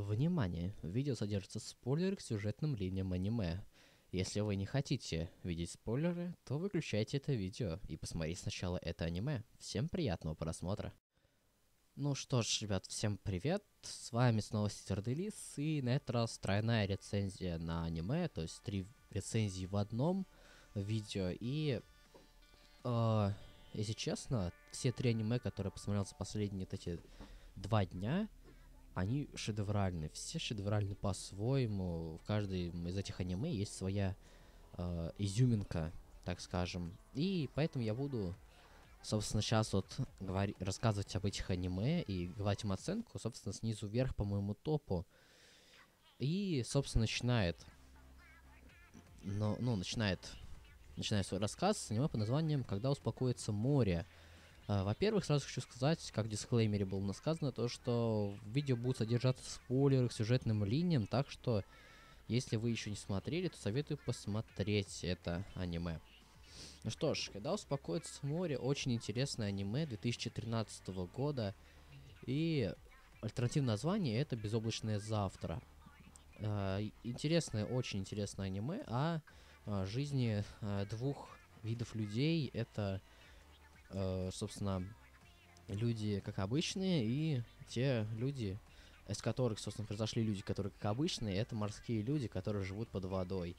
Внимание! В видео содержатся спойлеры к сюжетным линиям аниме. Если вы не хотите видеть спойлеры, то выключайте это видео и посмотрите сначала это аниме. Всем приятного просмотра! Ну что ж, ребят, всем привет! С вами снова Ситер Делис, и на этот раз тройная рецензия на аниме, то есть три рецензии в одном видео. И, э, если честно, все три аниме, которые посмотрел за последние вот эти два дня, они шедевральны. Все шедевральны по-своему. В каждом из этих аниме есть своя э, изюминка, так скажем. И поэтому я буду, собственно, сейчас вот говори, рассказывать об этих аниме и говорить им оценку, собственно, снизу вверх по моему топу. И, собственно, начинает, ну, ну начинает, начинает свой рассказ с аниме по названием «Когда успокоится море». А, во-первых, сразу хочу сказать, как в дисклеймере было сказано, то, что в видео будут содержаться спойлеры к сюжетным линиям, так что, если вы еще не смотрели, то советую посмотреть это аниме. Ну что ж, когда успокоится море, очень интересное аниме 2013 года, и альтернативное название это «Безоблачное завтра». Э, интересное, очень интересное аниме о, о жизни э, двух видов людей. Это э, собственно, люди как обычные, и те люди, из которых, собственно, произошли люди, которые как обычные, это морские люди, которые живут под водой,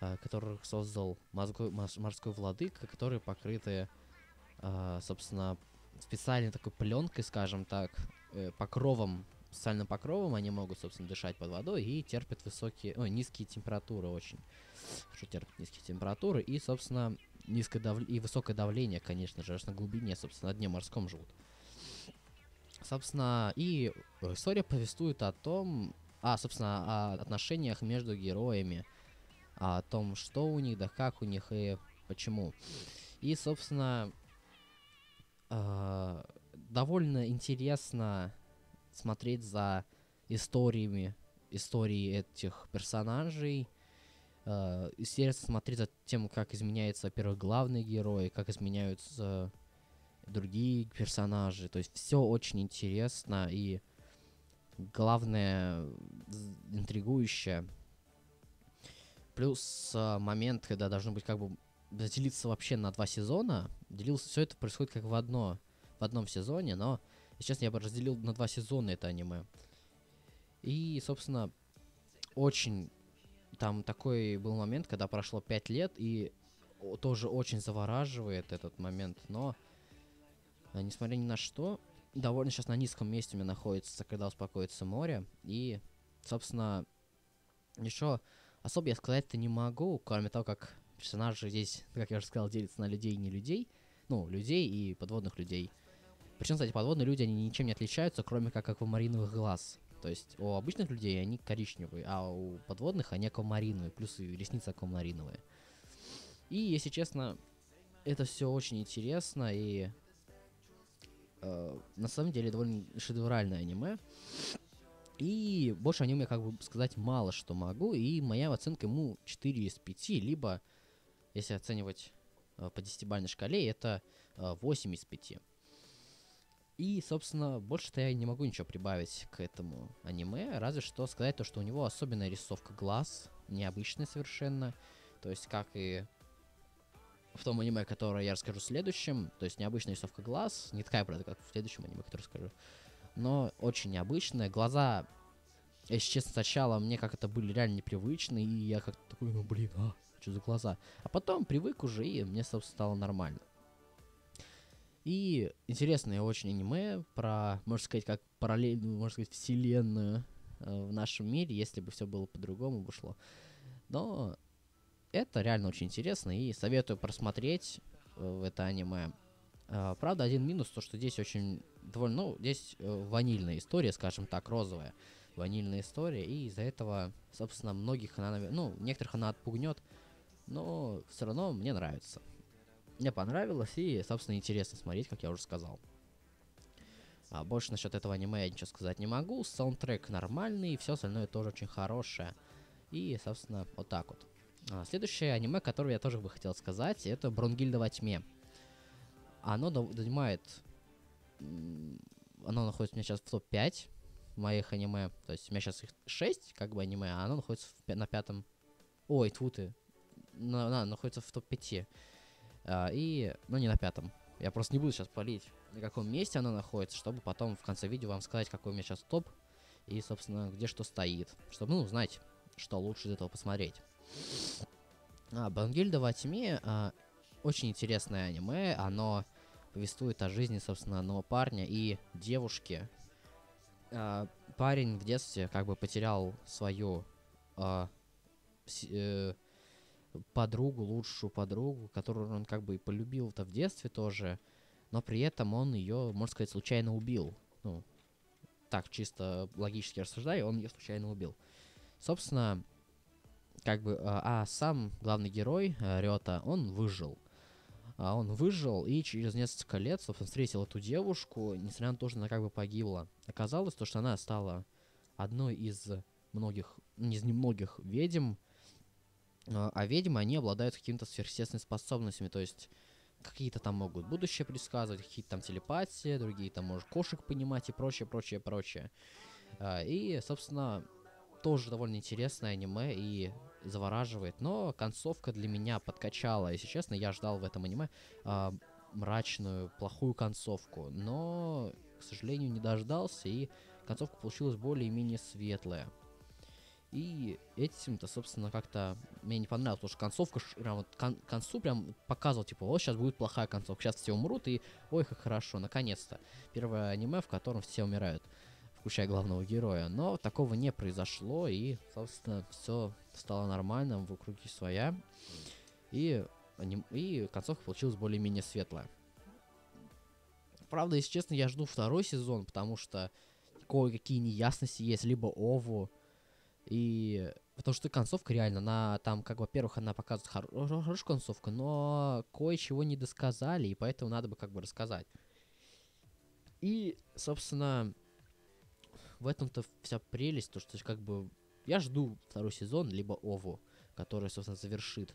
э, которых создал морской, морской владыка, которые покрыты, э, собственно, специальной такой пленкой, скажем так, покровом, специальным покровом, они могут, собственно, дышать под водой и терпят высокие, ой, низкие температуры очень. Что терпят низкие температуры, и, собственно, низкое дав... и высокое давление, конечно же, аж на глубине, собственно, на дне морском живут. Собственно, и э, история повествует о том, а, собственно, о отношениях между героями, о том, что у них, да как у них и почему. И, собственно, э, довольно интересно смотреть за историями, истории этих персонажей, э, интересно смотреть за тем, как изменяется, во-первых, главный герой, как изменяются другие персонажи. То есть все очень интересно и главное интригующее. Плюс э, момент, когда должно быть как бы разделиться вообще на два сезона. Делился, все это происходит как в одно, в одном сезоне, но сейчас я бы разделил на два сезона это аниме. И, собственно, очень там такой был момент, когда прошло 5 лет, и тоже очень завораживает этот момент, но, э, несмотря ни на что, довольно сейчас на низком месте у меня находится, когда успокоится море, и, собственно, еще особо я сказать-то не могу, кроме того, как персонажи здесь, как я уже сказал, делятся на людей и не людей, ну, людей и подводных людей. Причем, кстати, подводные люди, они ничем не отличаются, кроме как аквамариновых глаз. То есть у обычных людей они коричневые, а у подводных они аквамариновые, плюс и ресницы аквамариновые. И, если честно, это все очень интересно и э, на самом деле довольно шедевральное аниме. И больше о нем я, как бы сказать, мало что могу. И моя оценка ему 4 из 5, либо, если оценивать э, по десятибалльной шкале, это э, 8 из 5. И, собственно, больше-то я не могу ничего прибавить к этому аниме, разве что сказать то, что у него особенная рисовка глаз, необычная совершенно, то есть как и в том аниме, которое я расскажу в следующем, то есть необычная рисовка глаз, не такая, правда, как в следующем аниме, которое расскажу, но очень необычная. Глаза, если честно, сначала мне как это были реально непривычны, и я как-то такой, ну блин, а, что за глаза? А потом привык уже, и мне, собственно, стало нормально. И интересное очень аниме про, можно сказать, как параллельную, можно сказать, вселенную э, в нашем мире, если бы все было по-другому бы шло. Но это реально очень интересно, и советую просмотреть э, это аниме. Э, правда, один минус, то, что здесь очень довольно, ну, здесь э, ванильная история, скажем так, розовая ванильная история, и из-за этого, собственно, многих она, ну, некоторых она отпугнет, но все равно мне нравится. Мне понравилось и, собственно, интересно смотреть, как я уже сказал. А больше насчет этого аниме я ничего сказать не могу. Саундтрек нормальный, все остальное тоже очень хорошее. И, собственно, вот так вот. А, следующее аниме, которое я тоже бы хотел сказать, это Бронгильда во тьме. Оно занимает... Оно находится у меня сейчас в топ-5 моих аниме. То есть у меня сейчас их 6, как бы, аниме, а оно находится в, на пятом... Ой, тьфу ты. На, на, находится в топ-5. А, и... Ну, не на пятом. Я просто не буду сейчас палить, на каком месте оно находится, чтобы потом в конце видео вам сказать, какой у меня сейчас топ. И, собственно, где что стоит. Чтобы, ну, знать, что лучше из этого посмотреть. А, Бангильда во тьме а, очень интересное аниме. Оно повествует о жизни, собственно, одного парня и девушки. А, парень в детстве как бы потерял свою а, э, подругу, лучшую подругу, которую он как бы и полюбил-то в детстве тоже, но при этом он ее, можно сказать, случайно убил. Ну, так чисто логически рассуждая, он ее случайно убил. Собственно, как бы, а, а сам главный герой э, Рёта, он выжил. А он выжил и через несколько лет, собственно, встретил эту девушку, несмотря на то, что она как бы погибла. Оказалось, то, что она стала одной из многих, не из немногих ведьм, а а ведьмы, они обладают какими-то сверхъестественными способностями, то есть какие-то там могут будущее предсказывать, какие-то там телепатии, другие там, может, кошек понимать и прочее, прочее, прочее. А, И, собственно, тоже довольно интересное аниме и завораживает, но концовка для меня подкачала. Если честно, я ждал в этом аниме а, мрачную, плохую концовку, но, к сожалению, не дождался, и концовка получилась более-менее светлая. И этим-то, собственно, как-то мне не понравилось, потому что концовка прям вот кон- концу прям показывал, типа, вот сейчас будет плохая концовка, сейчас все умрут, и ой, как хорошо, наконец-то. Первое аниме, в котором все умирают, включая главного героя. Но такого не произошло, и, собственно, все стало нормально, в круги своя. И, аним- и концовка получилась более-менее светлая. Правда, если честно, я жду второй сезон, потому что кое-какие неясности есть, либо Ову, и потому что концовка реально, она там, как, во-первых, она показывает хор- хор- хорошую концовку, но кое-чего не досказали, и поэтому надо бы как бы рассказать. И, собственно, в этом-то вся прелесть, то что как бы я жду второй сезон, либо Ову, который, собственно, завершит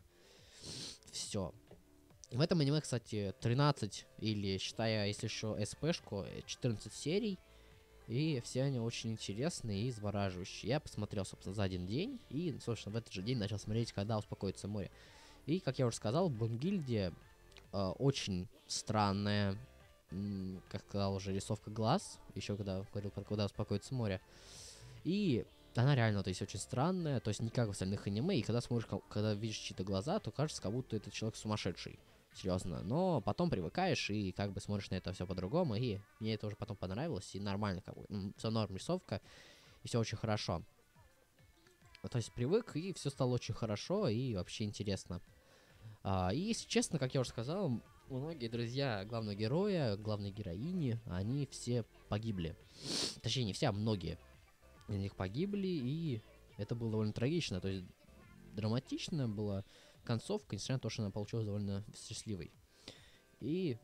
все. В этом аниме, кстати, 13, или считая, если еще СПшку, э, 14 серий. И все они очень интересные и завораживающие. Я посмотрел, собственно, за один день. И, собственно, в этот же день начал смотреть, когда успокоится море. И, как я уже сказал, Бунгильде э, очень странная, как сказал уже, рисовка глаз. Еще когда говорил про когда успокоится море. И она реально, то есть, очень странная, то есть не как в остальных аниме. И когда смотришь, ко- когда видишь чьи-то глаза, то кажется, как будто этот человек сумасшедший. Серьезно. Но потом привыкаешь и как бы смотришь на это все по-другому. И мне это уже потом понравилось. И нормально, как бы. Все норм рисовка. И все очень хорошо. То есть привык, и все стало очень хорошо и вообще интересно. А, и если честно, как я уже сказал, многие друзья главного героя, главной героини, они все погибли. Точнее, не все, а многие из них погибли, и это было довольно трагично. То есть драматично была концовка, несмотря на то, что она получилась довольно счастливой. И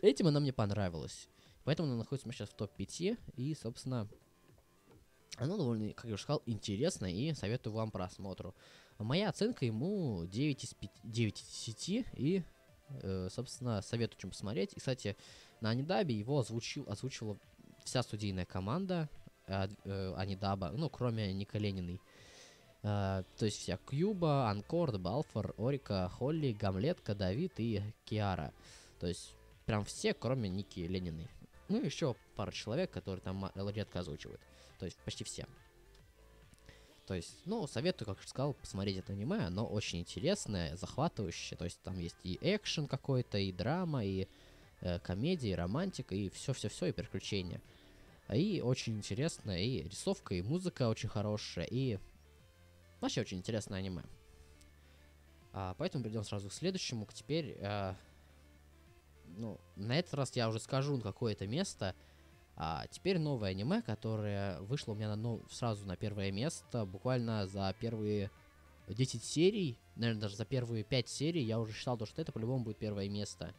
этим она мне понравилась. Поэтому она находится у меня сейчас в топ-5, и, собственно, оно довольно, как я уже сказал, интересно, и советую вам просмотру. Моя оценка ему 9 из, 5, 9 из 10, и, э, собственно, советую чем посмотреть. И, кстати, на Анидабе его озвучил, озвучила вся студийная команда э, э, Анидаба, ну, кроме Ника. Э, то есть вся Кьюба, Анкорд, Балфор, Орика, Холли, Гамлетка, Давид и Киара. То есть прям все, кроме Ники Лениной. Ну и еще пара человек, которые там редко озвучивают. То есть почти все. То есть, ну, советую, как я сказал, посмотреть это аниме. Оно очень интересное, захватывающее. То есть там есть и экшен какой-то, и драма, и э, комедия, и романтика, и все-все-все, и приключения. И очень интересно, и рисовка, и музыка очень хорошая, и вообще очень интересное аниме. А, поэтому перейдем сразу к следующему. К Теперь, э, ну, на этот раз я уже скажу какое-то место. А теперь новое аниме, которое вышло у меня на, нов- сразу на первое место, буквально за первые 10 серий, наверное, даже за первые 5 серий я уже считал, то, что это по-любому будет первое место.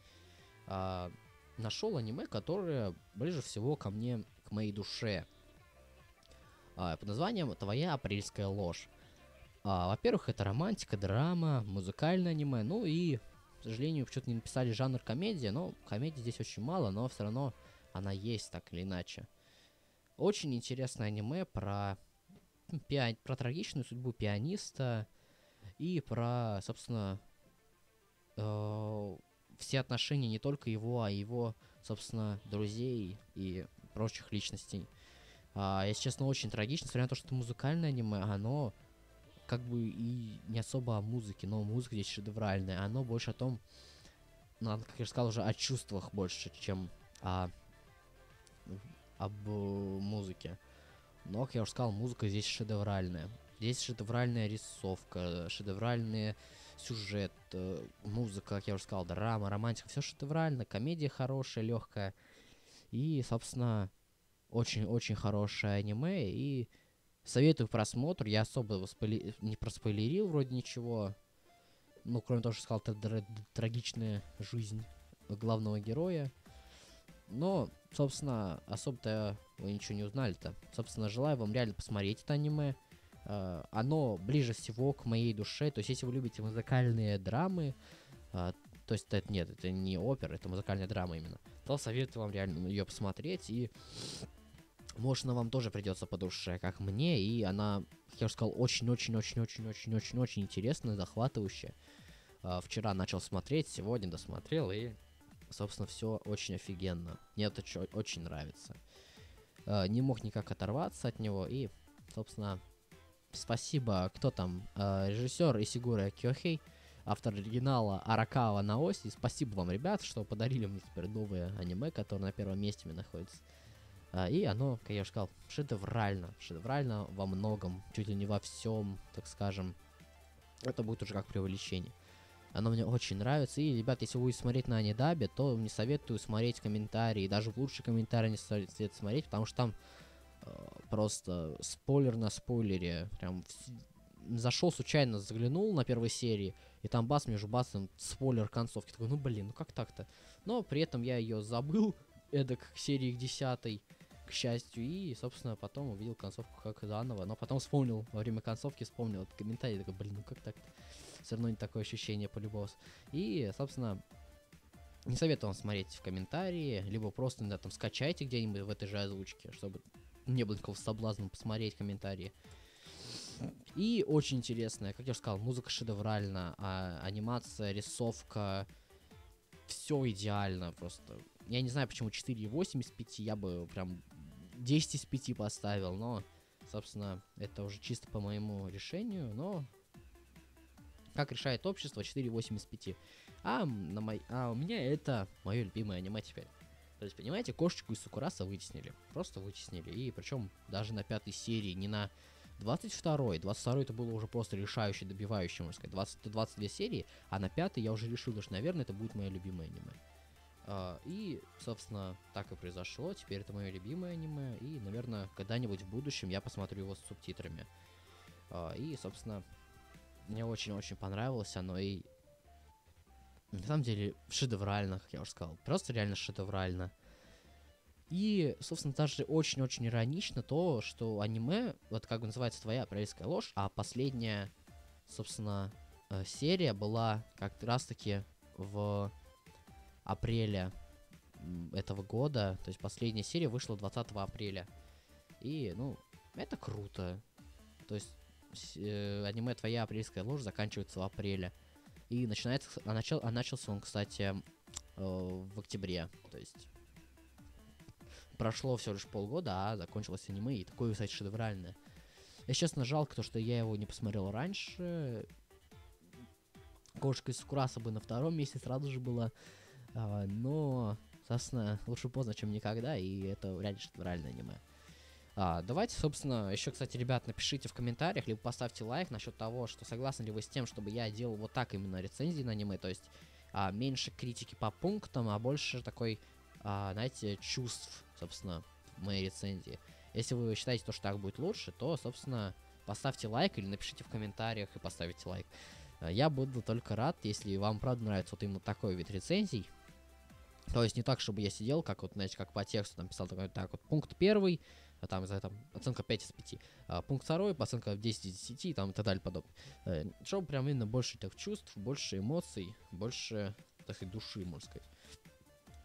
А, нашел аниме, которое ближе всего ко мне, к моей душе. А, под названием «Твоя апрельская ложь». А, во-первых, это романтика, драма, музыкальное аниме, ну и, к сожалению, почему-то не написали жанр комедия, но комедии здесь очень мало, но все равно она есть так или иначе. Очень интересное аниме про, пиа... про трагичную судьбу пианиста и про, собственно, э, все отношения не только его, а его, собственно, друзей и прочих личностей. А, если честно, очень трагично, несмотря на то, что это музыкальное аниме, оно как бы и не особо о музыке, но музыка здесь шедевральная. Оно больше о том, ну, как я сказал уже, о чувствах больше, чем о, об э, музыке. Но, как я уже сказал, музыка здесь шедевральная. Здесь шедевральная рисовка, шедевральный сюжет, э, музыка, как я уже сказал, драма, романтика, все шедеврально, комедия хорошая, легкая. И, собственно, очень-очень хорошее аниме. И советую просмотр. Я особо восполи... не проспойлерил вроде ничего. Ну, кроме того, что сказал, это трагичная жизнь главного героя. Но, собственно, особо-то вы ничего не узнали-то. Собственно, желаю вам реально посмотреть это аниме. Uh, оно ближе всего к моей душе. То есть, если вы любите музыкальные драмы, uh, то есть это нет, это не опера, это музыкальная драма именно, то советую вам реально ее посмотреть и может, она вам тоже придется по душе, как мне, и она, как я уже сказал, очень-очень-очень-очень-очень-очень интересная, захватывающая. Uh, вчера начал смотреть, сегодня досмотрел, и, собственно, все очень офигенно. Мне это очень нравится. Uh, не мог никак оторваться от него, и, собственно, спасибо, кто там, uh, режиссер Исигура Кёхей, автор оригинала Аракава на оси. Спасибо вам, ребят, что подарили мне теперь новое аниме, которое на первом месте мне находится. А, и оно, как я уже сказал, шедеврально. Шедеврально во многом, чуть ли не во всем, так скажем. Это будет уже как преувеличение. Оно мне очень нравится. И, ребят, если вы будете смотреть на Анидабе, то не советую смотреть комментарии. Даже в лучшие комментарии не советую смотреть, потому что там э, просто спойлер на спойлере. Прям зашел случайно, заглянул на первой серии, и там бас между басом спойлер концовки. Такой, ну блин, ну как так-то? Но при этом я ее забыл, эдак к серии к десятой к счастью, и, собственно, потом увидел концовку как заново, но потом вспомнил, во время концовки вспомнил этот комментарий, такой, блин, ну как так-то? Все равно не такое ощущение полюбовался. И, собственно, не советую вам смотреть в комментарии, либо просто, да, там, скачайте где-нибудь в этой же озвучке, чтобы не было никакого соблазна посмотреть комментарии. И очень интересная, как я уже сказал, музыка шедевральна, а анимация, рисовка, все идеально просто. Я не знаю, почему 4,8 из 5, я бы прям 10 из 5 поставил, но, собственно, это уже чисто по моему решению, но как решает общество, 4,8 из 5. А, на мой, а у меня это мое любимое аниме теперь. То есть, понимаете, кошечку из Сукураса вытеснили. Просто вытеснили. И причем даже на пятой серии, не на 22-й. 22 это было уже просто решающий, добивающий, можно сказать. 20, 22 серии, а на пятой я уже решил, что, наверное, это будет мое любимое аниме. Uh, и, собственно, так и произошло. Теперь это мое любимое аниме. И, наверное, когда-нибудь в будущем я посмотрю его с субтитрами. Uh, и, собственно, мне очень-очень понравилось оно. И на самом деле шедеврально, как я уже сказал. Просто реально шедеврально. И, собственно, даже очень-очень иронично то, что аниме, вот как бы называется твоя апрельская ложь, а последняя, собственно, э, серия была как раз-таки в апреле этого года. То есть последняя серия вышла 20 апреля. И, ну, это круто. То есть э, аниме «Твоя апрельская ложь» заканчивается в апреле. И начинается, а, начал, а начался он, кстати, э, в октябре. То есть прошло все лишь полгода, а закончилось аниме, и такое, кстати, шедевральное. Я, честно, жалко то, что я его не посмотрел раньше. Кошка из Кураса бы на втором месте сразу же была. А, но, собственно, лучше поздно, чем никогда, и это реально шедевральное аниме. А, давайте, собственно, еще, кстати, ребят, напишите в комментариях, либо поставьте лайк насчет того, что согласны ли вы с тем, чтобы я делал вот так именно рецензии на аниме, то есть а, меньше критики по пунктам, а больше такой, а, знаете, чувств собственно, в моей рецензии. Если вы считаете, то, что так будет лучше, то, собственно, поставьте лайк или напишите в комментариях и поставите лайк. Э, я буду только рад, если вам правда нравится вот именно такой вид рецензий. То есть не так, чтобы я сидел, как вот, знаете, как по тексту там писал такой, так вот, пункт первый, а там за там оценка 5 из 5. А, пункт второй, оценка 10 из 10 и там и так далее подобное. Э, чтобы прям именно больше тех чувств, больше эмоций, больше, так сказать, души, можно сказать.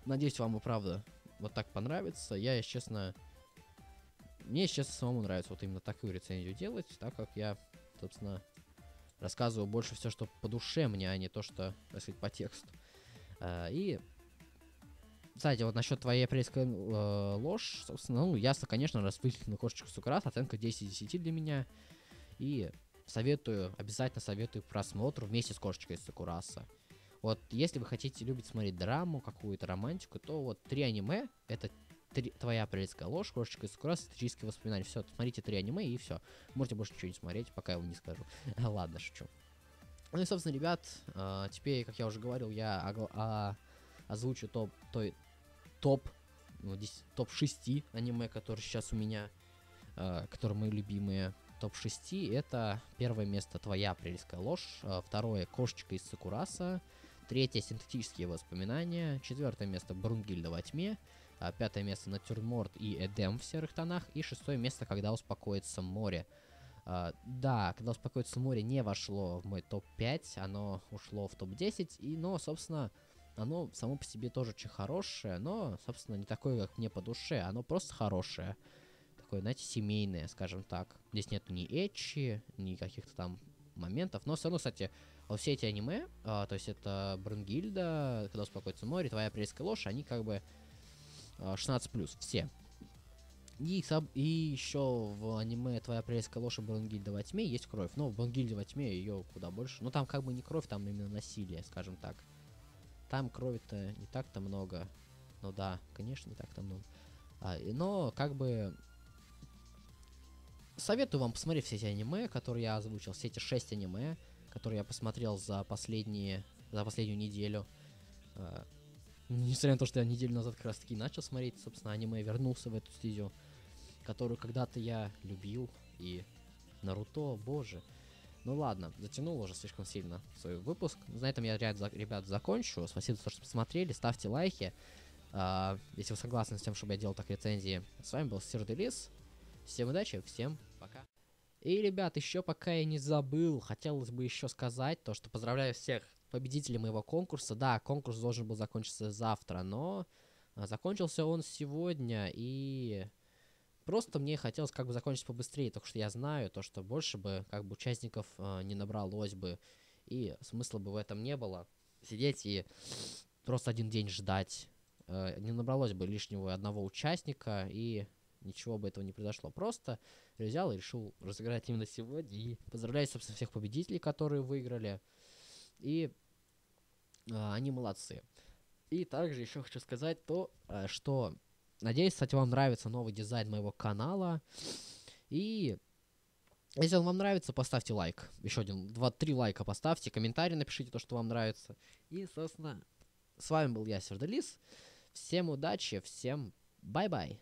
Надеюсь, вам и правда вот так понравится. Я, если честно, мне, честно, самому нравится вот именно такую рецензию делать, так как я, собственно, рассказываю больше все, что по душе мне, а не то, что, так сказать, по тексту. А, и, кстати, вот насчет твоей апрельской э, ложь, собственно, ну, ясно, конечно, кошечку сука раз, оценка 10 из 10 для меня. И советую, обязательно советую просмотр вместе с кошечкой из Сакураса. Вот, если вы хотите, любить смотреть драму, какую-то романтику, то вот три аниме, это три, твоя апрельская ложь, кошечка из Сакураса, исторические воспоминания. Все, смотрите три аниме и все. Можете больше ничего не смотреть, пока я вам не скажу. Ладно, шучу. Ну и, собственно, ребят, э, теперь, как я уже говорил, я огл- а, озвучу топ, той, топ, ну, здесь топ 6 аниме, которые сейчас у меня, э, которые мои любимые. Топ 6 это первое место твоя апрельская ложь, э, второе кошечка из Сакураса, третье синтетические воспоминания, четвертое место Брунгильда во тьме, а, пятое место Натюрморт и Эдем в серых тонах, и шестое место Когда успокоится море. А, да, когда успокоится море не вошло в мой топ-5, оно ушло в топ-10, и, но, собственно, оно само по себе тоже очень хорошее, но, собственно, не такое, как мне по душе, оно просто хорошее. Такое, знаете, семейное, скажем так. Здесь нет ни эчи, ни каких-то там моментов, но все равно, кстати, вот все эти аниме, а, то есть это Брунгильда, Когда успокоится море, Твоя апрельская ложь, они как бы а, 16+, все. И, и еще в аниме Твоя апрельская ложь и Брунгильда во тьме есть кровь. Но в Брунгильде во тьме ее куда больше. Ну там как бы не кровь, там именно насилие, скажем так. Там крови-то не так-то много. Ну да, конечно, не так-то много. А, но как бы советую вам посмотреть все эти аниме, которые я озвучил, все эти шесть аниме, которые я посмотрел за последние, за последнюю неделю. А, Несмотря на то, что я неделю назад как раз таки начал смотреть, собственно, аниме, вернулся в эту стезю, которую когда-то я любил, и Наруто, боже. Ну ладно, затянул уже слишком сильно свой выпуск. На этом я, ребят, закончу. Спасибо за то, что посмотрели. Ставьте лайки. А, если вы согласны с тем, чтобы я делал так рецензии. С вами был Сир Делис. Всем удачи, всем пока. И, ребят, еще пока я не забыл, хотелось бы еще сказать то, что поздравляю всех победителей моего конкурса. Да, конкурс должен был закончиться завтра, но а, закончился он сегодня, и просто мне хотелось как бы закончить побыстрее, потому что я знаю то, что больше бы как бы участников а, не набралось бы, и смысла бы в этом не было. Сидеть и просто один день ждать. Э, не набралось бы лишнего одного участника, и ничего бы этого не произошло. Просто взял и решил разыграть именно сегодня. И поздравляю, собственно, всех победителей, которые выиграли. И а, они молодцы. И также еще хочу сказать то, э, что надеюсь, кстати, вам нравится новый дизайн моего канала. И если он вам нравится, поставьте лайк. Еще один, два, три лайка поставьте, комментарий напишите то, что вам нравится. И, собственно, с вами был я, Сердалис. Всем удачи, всем bye-bye.